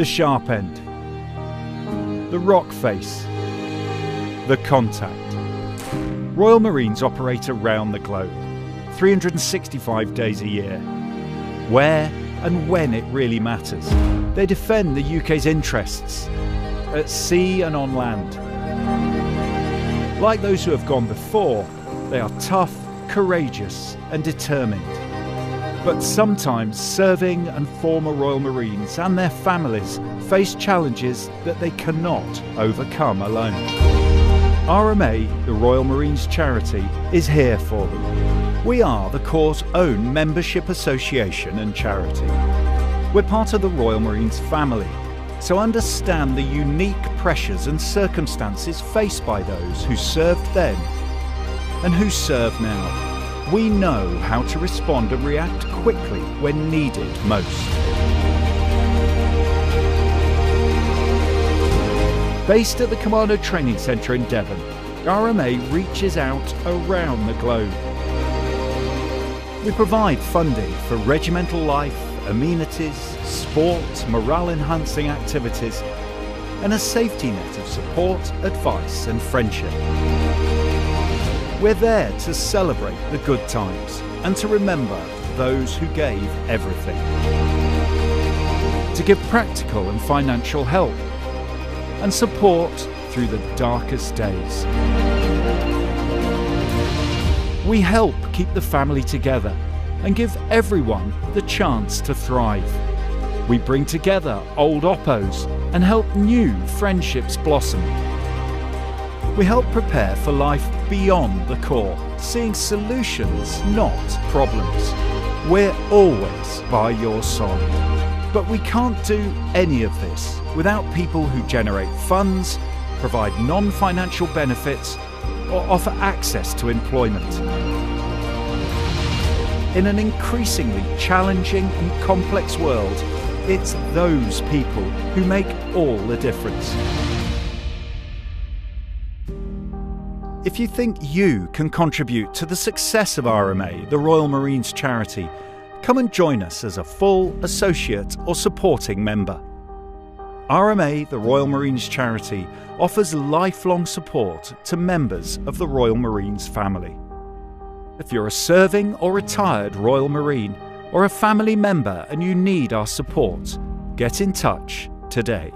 the sharp end, the rock face, the contact. Royal Marines operate around the globe, 365 days a year. Where and when it really matters, they defend the UK's interests at sea and on land. Like those who have gone before, they are tough, courageous, and determined. But sometimes serving and former Royal Marines and their families face challenges that they cannot overcome alone. RMA, the Royal Marines charity, is here for them. We are the Corps' own membership association and charity. We're part of the Royal Marines family, so understand the unique pressures and circumstances faced by those who served then and who serve now. We know how to respond and react quickly when needed most. Based at the Commando Training Centre in Devon, RMA reaches out around the globe. We provide funding for regimental life, amenities, sport, morale enhancing activities, and a safety net of support, advice, and friendship. We're there to celebrate the good times and to remember those who gave everything. To give practical and financial help and support through the darkest days. We help keep the family together and give everyone the chance to thrive. We bring together old oppos and help new friendships blossom. We help prepare for life beyond the Corps, seeing solutions, not problems. We're always by your side. But we can't do any of this without people who generate funds, provide non financial benefits, or offer access to employment. In an increasingly challenging and complex world, it's those people who make all the difference. If you think you can contribute to the success of RMA, the Royal Marines charity, come and join us as a full, associate, or supporting member. RMA, the Royal Marines charity, offers lifelong support to members of the Royal Marines family. If you're a serving or retired Royal Marine or a family member and you need our support, get in touch today.